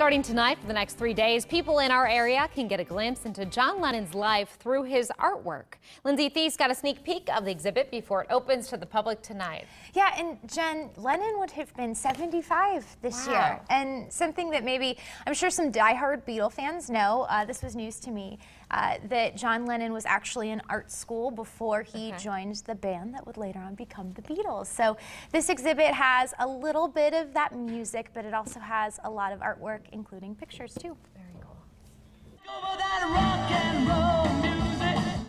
Starting tonight for the next three days, people in our area can get a glimpse into John Lennon's life through his artwork. Lindsay Thies got a sneak peek of the exhibit before it opens to the public tonight. Yeah, and Jen, Lennon would have been 75 this wow. year. And something that maybe, I'm sure some diehard Beatle fans know, uh, this was news to me, uh, that John Lennon was actually in art school before he okay. joined the band that would later on become the Beatles. So this exhibit has a little bit of that music, but it also has a lot of artwork including pictures too. Very cool.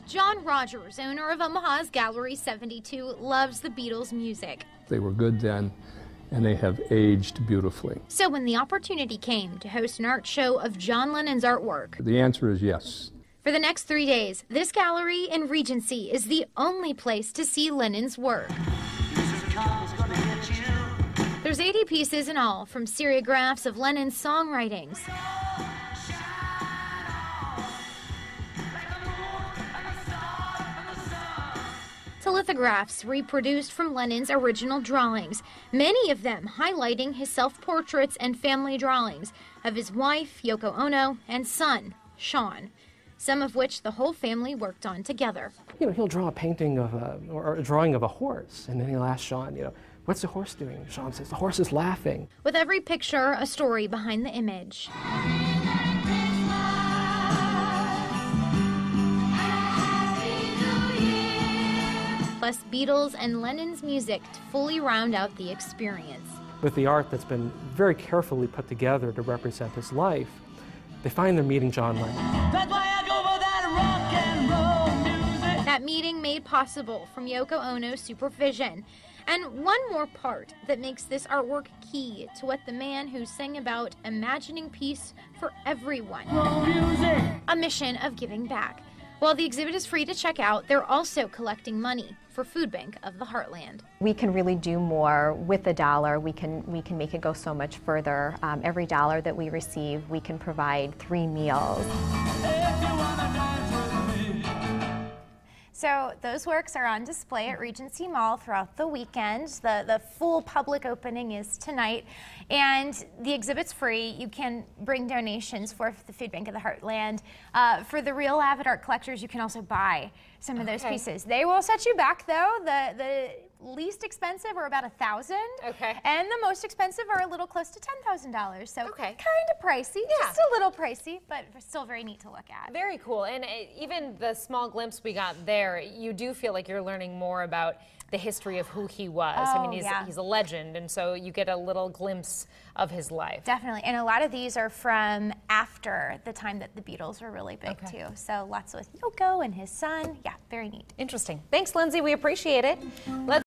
John Rogers, owner of Omaha's Gallery 72, loves the Beatles' music. They were good then, and they have aged beautifully. So when the opportunity came to host an art show of John Lennon's artwork, the answer is yes. For the next three days, this gallery in Regency is the only place to see Lennon's work. There's 80 pieces in all, from serigraphs of Lennon's songwritings. To lithographs reproduced from Lennon's original drawings, many of them highlighting his self portraits and family drawings of his wife, Yoko Ono, and son, Sean some of which the whole family worked on together. You know, he'll draw a painting of a, or a drawing of a horse, and then he'll ask Sean, you know, What's the horse doing? Sean says, The horse is laughing. With every picture, a story behind the image. Plus, Beatles and Lennon's music to fully round out the experience. With the art that's been very carefully put together to represent his life, they find they're meeting John Lennon. Meeting made possible from Yoko Ono's supervision. And one more part that makes this artwork key to what the man who sang about imagining peace for everyone, a mission of giving back. While the exhibit is free to check out, they're also collecting money for Food Bank of the Heartland. We can really do more with a dollar. We can we can make it go so much further. Um, every dollar that we receive, we can provide three meals. So those works are on display at Regency Mall throughout the weekend. The, the full public opening is tonight. And the exhibit's free. You can bring donations for the Food Bank of the Heartland. Uh, for the real avid art collectors, you can also buy some of those pieces. They will set you back though. The, the least expensive are about a thousand. Okay. And the most expensive are a little close to ten thousand dollars. So okay. kind of pricey, yeah. just a little pricey, but still very neat to look at. Very cool. And uh, even the small glimpse we got there, you do feel like you're learning more about the history of who he was. Oh, I mean, he's, yeah. he's a legend, and so you get a little glimpse of his life. Definitely. And a lot of these are from after the time that the Beatles were really big, okay. too. So lots with Yoko and his son. Yeah, very neat. Interesting. Thanks, Lindsay. We appreciate it. Let's